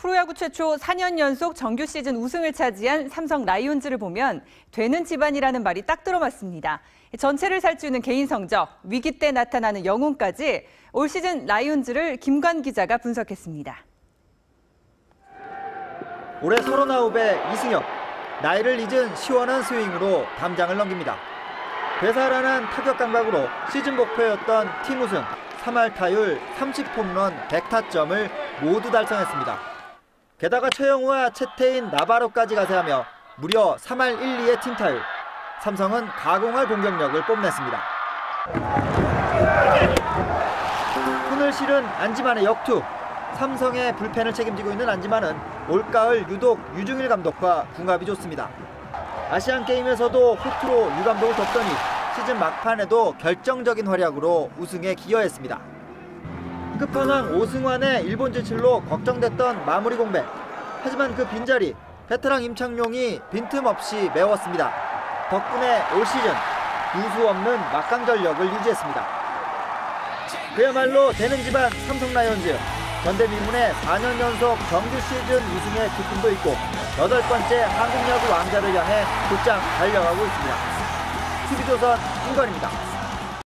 프로야구 최초 4년 연속 정규 시즌 우승을 차지한 삼성 라이온즈를 보면 되는 집안이라는 말이 딱 들어맞습니다. 전체를 살찌우는 개인 성적, 위기 때 나타나는 영웅까지 올 시즌 라이온즈를 김관 기자가 분석했습니다. 올해 39배 이승엽, 나이를 잊은 시원한 스윙으로 담장을 넘깁니다. 되살아난 타격 감각으로 시즌 목표였던 팀 우승, 3할 타율 30홈런 100타점을 모두 달성했습니다. 게다가 최영우와 채태인 나바로까지 가세하며 무려 3할 1, 2의 팀 타율. 삼성은 가공할 공격력을 뽐냈습니다. 손을 실은 안지만의 역투. 삼성의 불펜을 책임지고 있는 안지만은 올가을 유독 유중일 감독과 궁합이 좋습니다. 아시안 게임에서도 호투로 유 감독을 덮더니 시즌 막판에도 결정적인 활약으로 우승에 기여했습니다. 끝판왕 오승환의 일본 진출로 걱정됐던 마무리 공백. 하지만 그 빈자리 베테랑 임창용이 빈틈없이 메웠습니다. 덕분에 올 시즌 누수 없는 막강 전력을 유지했습니다. 그야말로 되는 집안 삼성 라이온즈 전대미문의 4년 연속 정규 시즌 우승의 기쁨도 있고 여덟 번째 한국 야구 왕자를 향해 곧장 달려가고 있습니다. TV조선 김건입니다.